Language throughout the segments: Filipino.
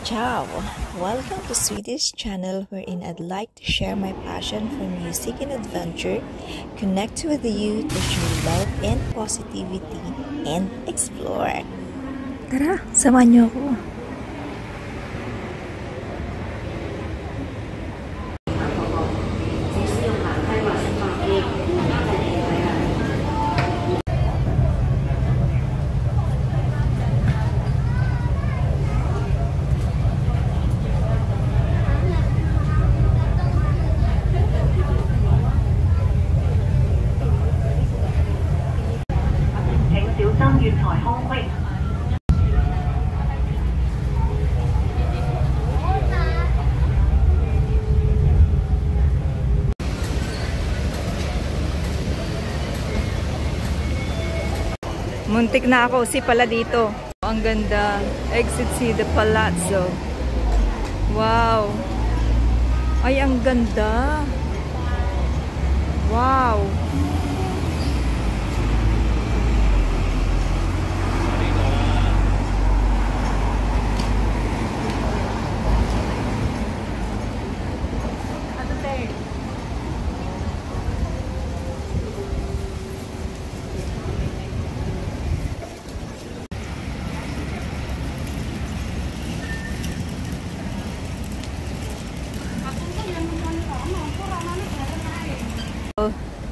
Ciao! Welcome to Swedish channel wherein I'd like to share my passion for music and adventure, connect with you to show love and positivity, and explore. Tara, samahan niyo ako. Muntik na ako si pala dito. Ang ganda. Exit C, the Palazzo. Wow. Ay, ang ganda. Wow.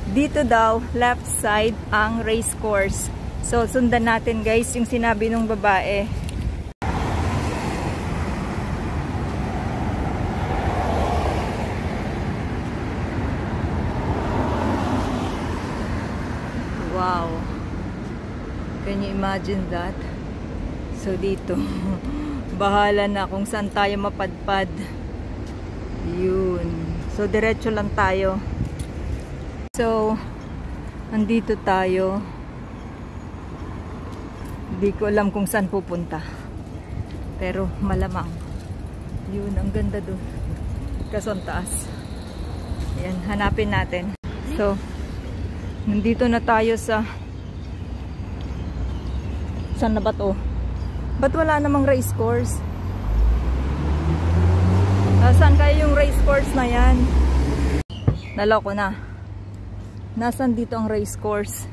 Dito daw, left side ang race course. So, sundan natin guys yung sinabi ng babae. Wow. Can you imagine that? So, dito. Bahala na kung saan tayo mapadpad. Yun. So, diretso lang tayo. So, andito tayo. Hindi ko alam kung saan pupunta. Pero malamang. Yun, ang ganda doon. Kaso ang taas. Ayan, hanapin natin. So, nandito na tayo sa saan na ba to? Ba't wala namang race course? Uh, saan kayo yung race course na yan? Naloko na. Nasaan dito ang race course?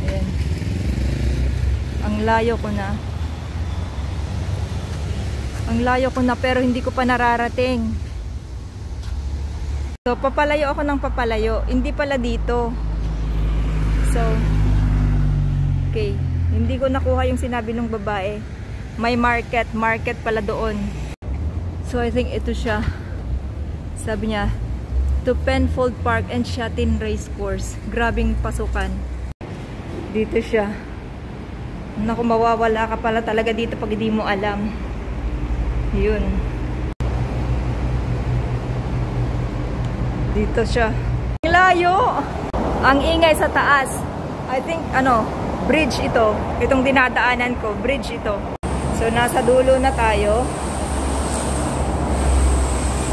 Ayan. Ang layo ko na. Ang layo ko na pero hindi ko pa nararating. So, papalayo ako ng papalayo. Hindi pala dito. So, okay. Hindi ko nakuha yung sinabi ng babae may market, market pala doon. So I think ito siya. Sabi niya, to Penfold Park and Shatin Race Course. Grabing pasukan. Dito siya. Naku, mawawala ka pala talaga dito pag hindi mo alam. Yun. Dito siya. Layo! Ang ingay sa taas. I think, ano, bridge ito. Itong dinadaanan ko, bridge ito. So, nasa dulo na tayo.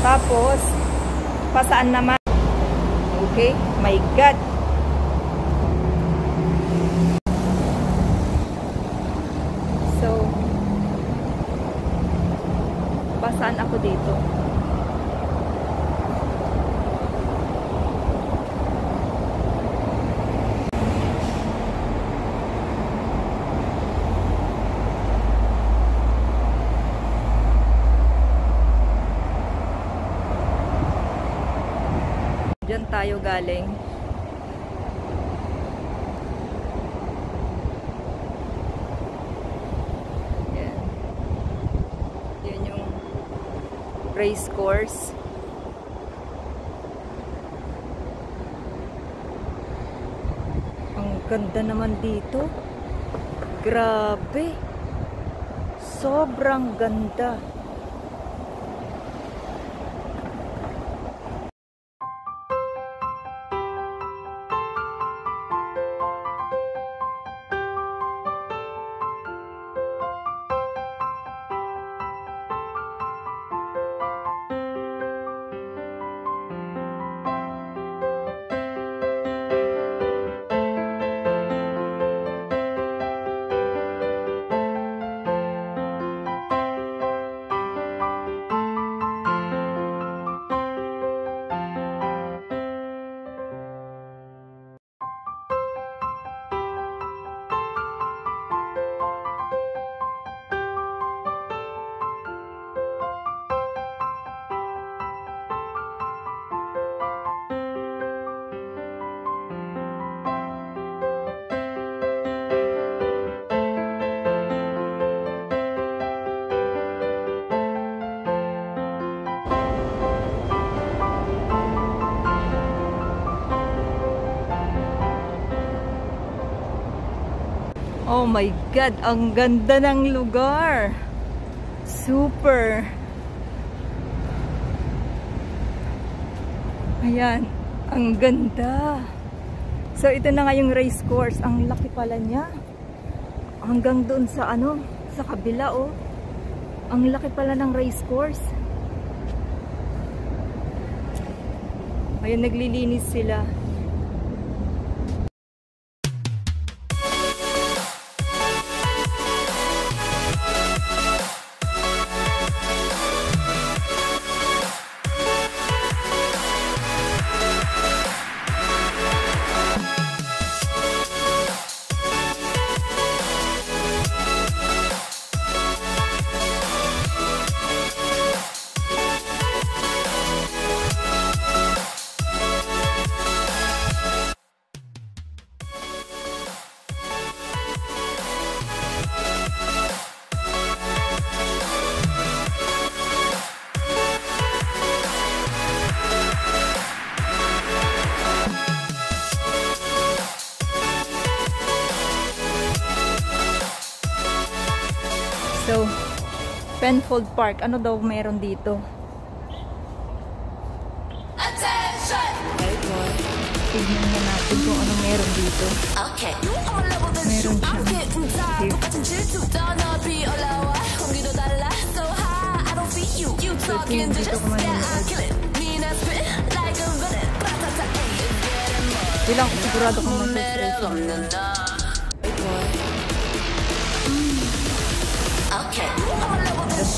Tapos, pasaan naman? Okay? My God! So, pasaan ako dito? Diyan tayo galing. Yan. Yan yung race course. Ang ganda naman dito. Grabe. Sobrang ganda. My God, ang ganda ng lugar. Super. Ayan, ang ganda. So ito na nga yung race course. Ang laki pala niya. Hanggang doon sa ano, sa kabila oh. Ang laki pala ng race course. Ayan, naglilinis sila. Penfold Park, ano daw meron dito? Tignan na natin kung ano meron dito. Meron siyang So, ito yung dito ko manonood. Bilang sigurado kung mag-subscribe. The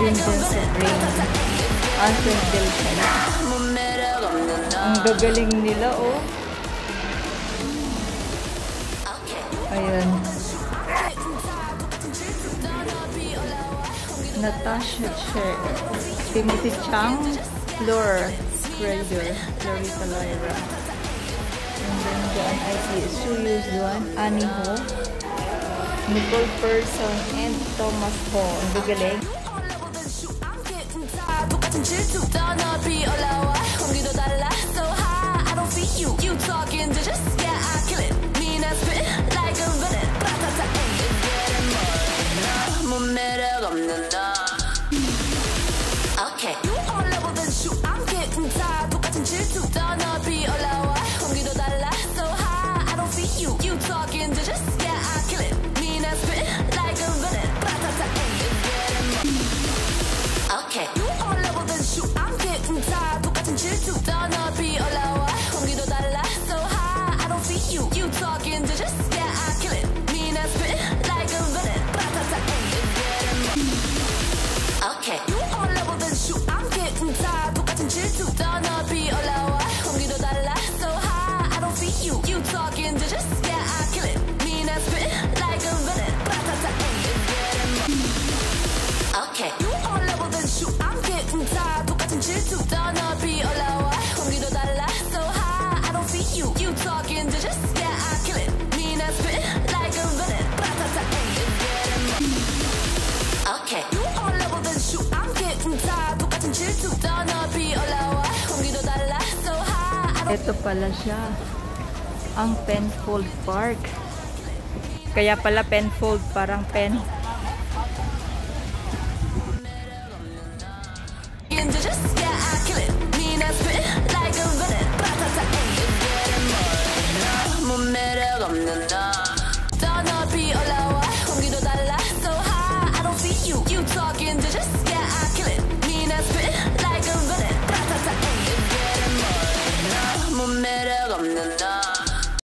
Golden Princess of Rain. Arthur Delta. Ang gagaling nila, oh. Ayan. Natasha Cher. Timothy Chang. Laura Schrader. Clarita Lyra. And then dyan I see Suyus doon. Annie Ho. Nicole Person and Thomas Ho. Ang gagaling. 똑같은 질투 더 높이 올라와 공기도 달라 so high I don't feel you you talking to just yeah I kill it mean I spit like a villain 라타타 it's getting more 못 매력 없는 너 Okay Okay you all level than shoot I'm getting tired 똑같은 질투 더 높이 올라와 공기도 달라 so high I don't Ito pala siya. Ang Penfold Park. Kaya pala Penfold parang pen.